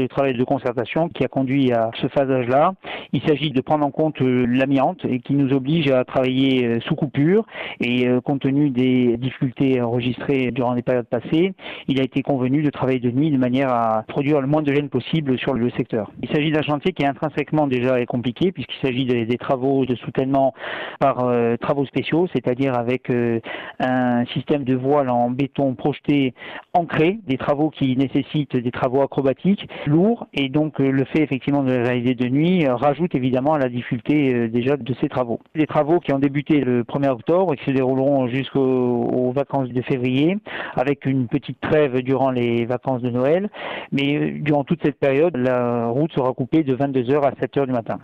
le travail de concertation qui a conduit à ce phasage-là. Il s'agit de prendre en compte l'amiante et qui nous oblige à travailler sous coupure et compte tenu des difficultés enregistrées durant les périodes passées, il a été convenu de travailler de nuit de manière à produire le moins de gêne possible sur le secteur. Il s'agit d'un chantier qui est intrinsèquement déjà compliqué puisqu'il s'agit des, travaux de soutènement par euh, travaux spéciaux, c'est-à-dire avec euh, un système de voile en béton projeté ancré, des travaux qui nécessitent des travaux acrobatiques lourds et donc euh, le fait effectivement de réaliser de nuit rajoute évidemment à la difficulté déjà de ces travaux. Les travaux qui ont débuté le 1er octobre et qui se dérouleront jusqu'aux vacances de février avec une petite trêve durant les vacances de Noël, mais durant toute cette période, la route sera coupée de 22h à 7h du matin.